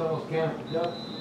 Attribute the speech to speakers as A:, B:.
A: estamos, Ken?
B: Ya.